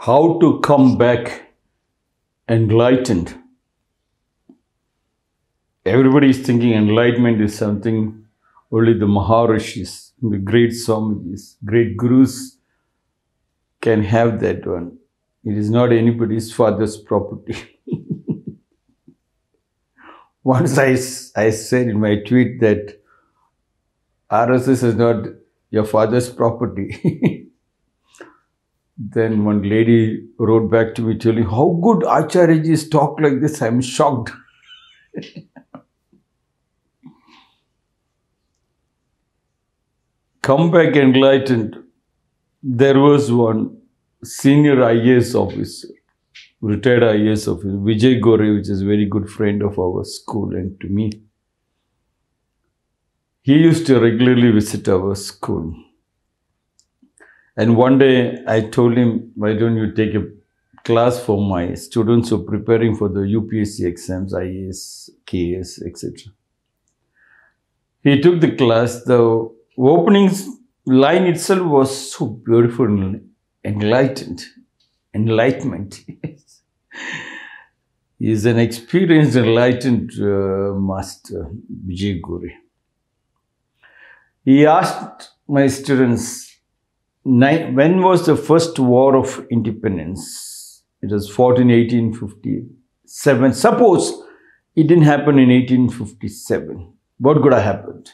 how to come back enlightened. Everybody is thinking enlightenment is something only the Maharishis, the great Swamijis, great Gurus can have that one. It is not anybody's father's property. Once I, I said in my tweet that RSS is not your father's property. then one lady wrote back to me telling how good Acharyaji's talk like this. I'm shocked. Come back enlightened. There was one senior IAS officer, retired IAS officer, Vijay Gore, which is a very good friend of our school and to me. He used to regularly visit our school. And one day I told him, why don't you take a class for my students who are preparing for the UPSC exams, IAS, KS, etc. He took the class. The opening line itself was so beautiful and enlightened. Enlightenment. he is an experienced, enlightened uh, master, Vijay Guri. He asked my students, when was the first war of independence? It was fought in 1857. Suppose it didn't happen in 1857. What could have happened?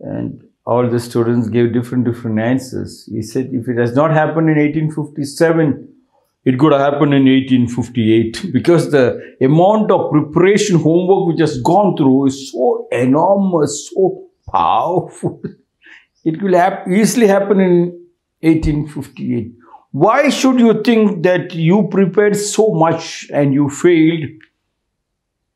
And all the students gave different different answers. He said, if it has not happened in 1857, it could have happened in 1858 because the amount of preparation homework which has gone through is so enormous, so powerful. It will hap- easily happen in 1858. Why should you think that you prepared so much and you failed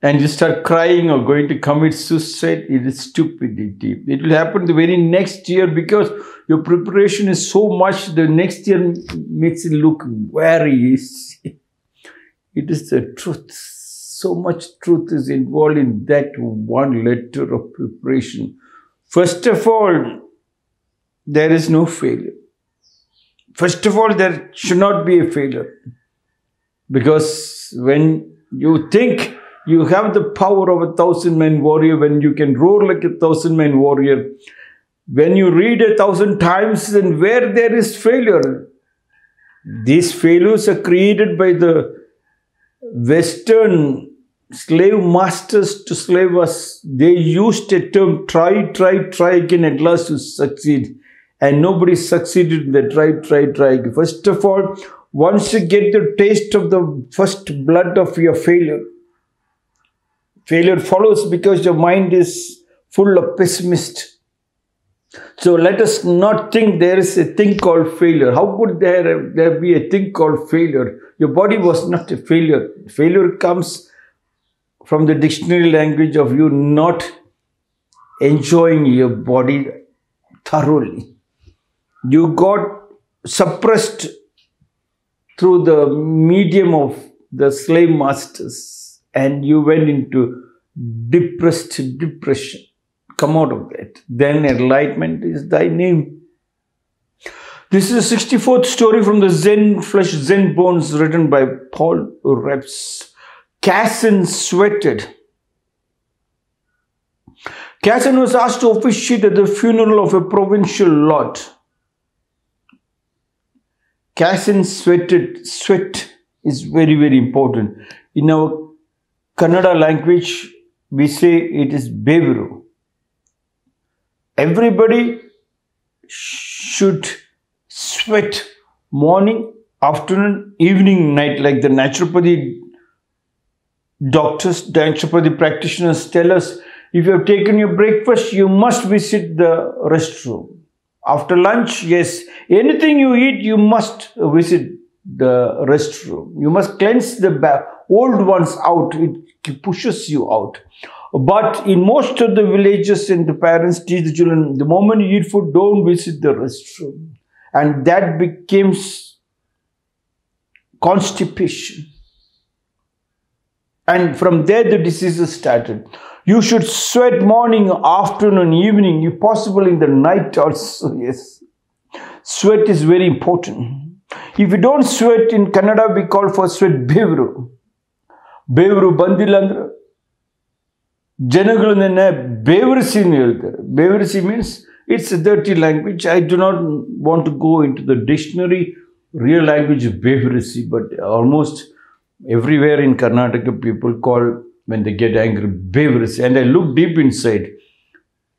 and you start crying or going to commit suicide? It is stupidity. It will happen the very next year because your preparation is so much, the next year makes it look very easy. It is the truth. So much truth is involved in that one letter of preparation. First of all, there is no failure. First of all, there should not be a failure. Because when you think you have the power of a thousand man warrior, when you can roar like a thousand man warrior, when you read a thousand times, then where there is failure, these failures are created by the Western slave masters to slave us. They used a term try, try, try again, at last to succeed. And nobody succeeded in the try, try, try. First of all, once you get the taste of the first blood of your failure, failure follows because your mind is full of pessimist. So let us not think there is a thing called failure. How could there, there be a thing called failure? Your body was not a failure. Failure comes from the dictionary language of you not enjoying your body thoroughly. You got suppressed through the medium of the slave masters and you went into depressed depression. Come out of that. Then enlightenment is thy name. This is the 64th story from the Zen Flesh, Zen Bones, written by Paul Reps. Kasan sweated. Kasan was asked to officiate at the funeral of a provincial lord. Kasan sweated. Sweat is very, very important. In our Kannada language, we say it is beveru. Everybody should sweat morning, afternoon, evening, night, like the naturopathy doctors, naturopathy practitioners tell us if you have taken your breakfast, you must visit the restroom. After lunch, yes, anything you eat, you must visit the restroom. You must cleanse the old ones out. It pushes you out. But in most of the villages, and the parents teach the children, the moment you eat food, don't visit the restroom. And that becomes constipation. And from there, the diseases started. You should sweat morning, afternoon, evening, if possible in the night also. Yes. Sweat is very important. If you don't sweat in Kannada, we call for sweat bevru. Bevru bandilandra. Janagulandana bevrusi Bevrusi means it's a dirty language. I do not want to go into the dictionary real language of but almost everywhere in Karnataka people call when they get angry Bevrisi. And I looked deep inside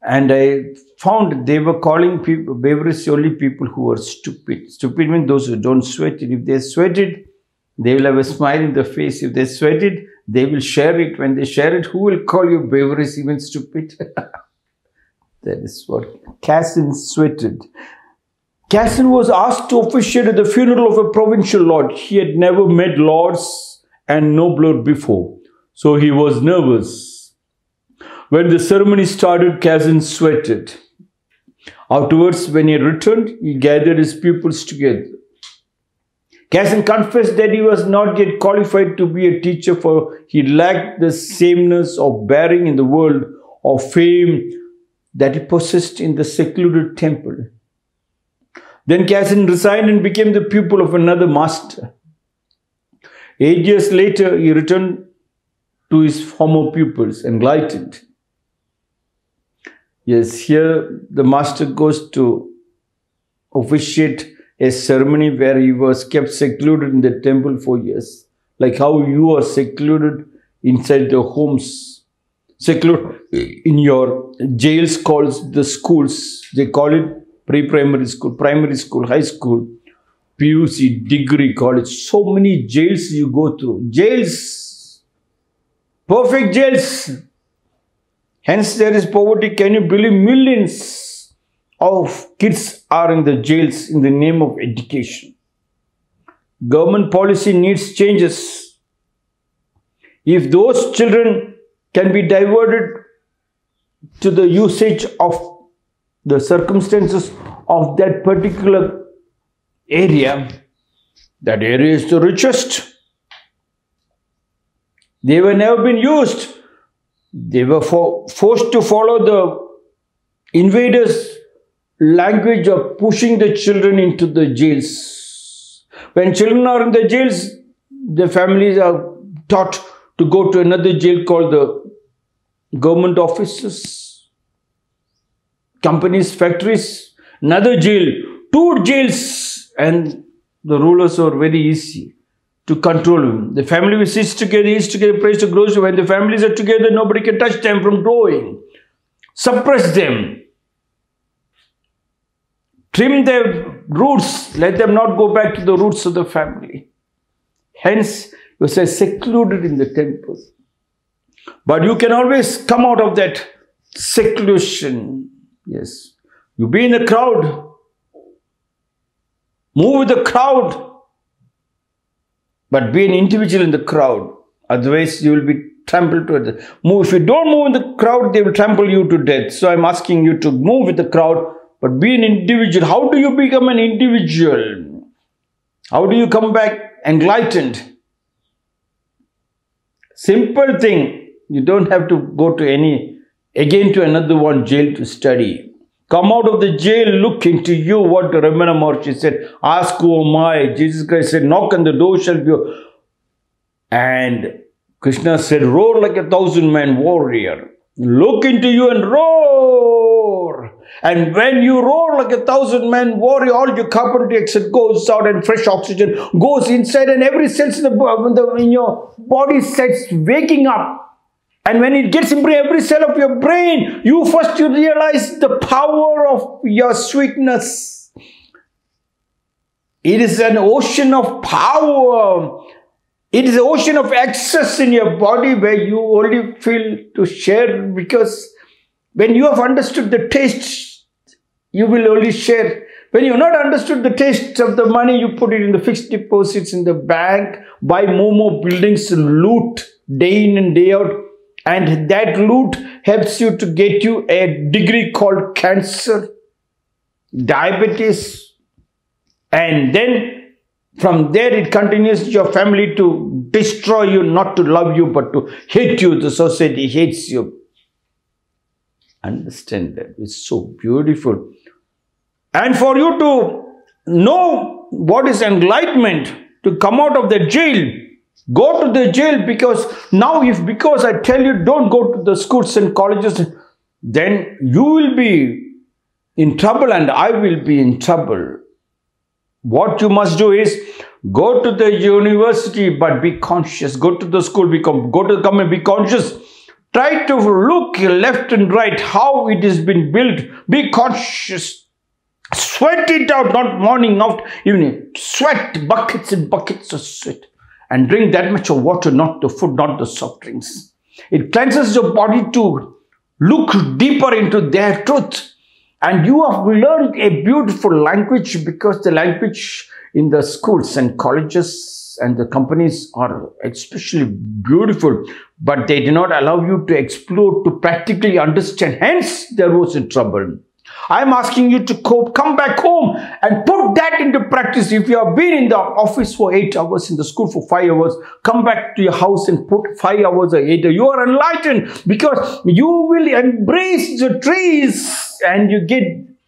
and I found they were calling people Bevrisi only people who were stupid. Stupid means those who don't sweat it. If they sweat it, they will have a smile in the face. If they sweat it, they will share it. When they share it, who will call you Bevrisi even stupid? that is what Kasan sweated. Kasan was asked to officiate at the funeral of a provincial lord. He had never met lords and nobler before, so he was nervous. When the ceremony started, Kasan sweated. Afterwards, when he returned, he gathered his pupils together. Kasan confessed that he was not yet qualified to be a teacher, for he lacked the sameness of bearing in the world of fame that he possessed in the secluded temple. Then Kasan resigned and became the pupil of another master. Eight years later, he returned to his former pupils, enlightened. Yes, here the master goes to officiate a ceremony where he was kept secluded in the temple for years, like how you are secluded inside the homes, secluded in your jails called the schools. They call it pre-primary school, primary school, high school, PUC, degree, college. So many jails you go through. Jails, perfect jails. Hence, there is poverty. Can you believe millions of kids are in the jails in the name of education? Government policy needs changes. If those children can be diverted to the usage of the circumstances of that particular area, that area is the richest. They were never been used. They were for, forced to follow the invaders' language of pushing the children into the jails. When children are in the jails, the families are taught to go to another jail called the government offices, companies, factories, another jail, two jails, and the rulers are very easy to control them. The family will sit together, eats together, prays to grow. When the families are together, nobody can touch them from growing. Suppress them. Trim their roots. Let them not go back to the roots of the family. Hence, you say secluded in the temple. But you can always come out of that seclusion. Yes. You be in a crowd. Move with the crowd. But be an individual in the crowd. Otherwise, you will be trampled to death. Move. If you don't move in the crowd, they will trample you to death. So I'm asking you to move with the crowd, but be an individual. How do you become an individual? How do you come back enlightened? Simple thing. You don't have to go to any, again to another one jail to study. Come out of the jail, look into you. What Ramana Maharshi said, ask oh who am I? Jesus Christ said, knock and the door shall be. And Krishna said, roar like a thousand man warrior. Look into you and roar. And when you roar like a thousand man warrior, all your carbon dioxide goes out and fresh oxygen goes inside and every cell in, the, in your body starts waking up. And when it gets into every cell of your brain, you first you realize the power of your sweetness. It is an ocean of power. It is an ocean of excess in your body where you only feel to share because when you have understood the taste, you will only share. When you have not understood the taste of the money, you put it in the fixed deposits in the bank, buy more more buildings, loot day in and day out. And that loot helps you to get you a degree called cancer, diabetes, and then from there it continues your family to destroy you, not to love you, but to hate you. The society hates you. Understand that. It's so beautiful. And for you to know what is enlightenment to come out of the jail. Go to the jail because now, if because I tell you don't go to the schools and colleges, then you will be in trouble and I will be in trouble. What you must do is go to the university but be conscious. Go to the school, become go to the company, be conscious. Try to look left and right how it has been built. Be conscious. Sweat it out, not morning, not evening. Sweat, buckets and buckets of sweat. And drink that much of water, not the food, not the soft drinks. It cleanses your body to look deeper into their truth and you have learned a beautiful language because the language in the schools and colleges and the companies are especially beautiful, but they do not allow you to explore, to practically understand. Hence, there was a trouble. I'm asking you to come back home and put that into practice. If you have been in the office for eight hours, in the school for five hours, come back to your house and put five hours or eight. You are enlightened because you will embrace the trees and you get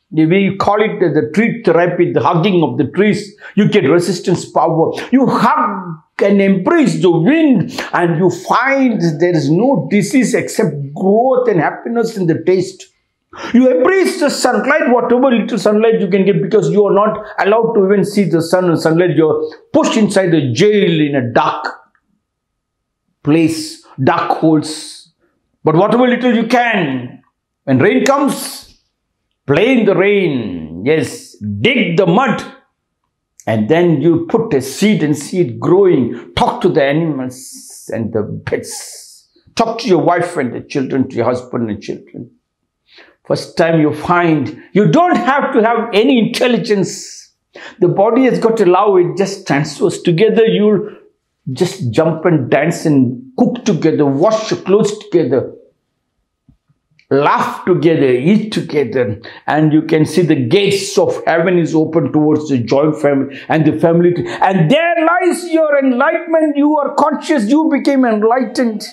we call it the tree therapy, the hugging of the trees. You get resistance power. You hug and embrace the wind and you find there is no disease except growth and happiness in the taste. You embrace the sunlight, whatever little sunlight you can get, because you are not allowed to even see the sun and sunlight. You're pushed inside the jail in a dark place, dark holes. But whatever little you can, when rain comes, play in the rain. Yes, dig the mud. And then you put a seed and see it growing. Talk to the animals and the pets. Talk to your wife and the children, to your husband and children First time you find you don't have to have any intelligence. The body has got to allow it just transfers together. You'll just jump and dance and cook together, wash your clothes together, laugh together, eat together, and you can see the gates of heaven is open towards the joint family and the family. And there lies your enlightenment. You are conscious, you became enlightened.